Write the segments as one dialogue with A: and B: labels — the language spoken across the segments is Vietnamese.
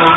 A: Thank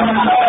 A: Amen.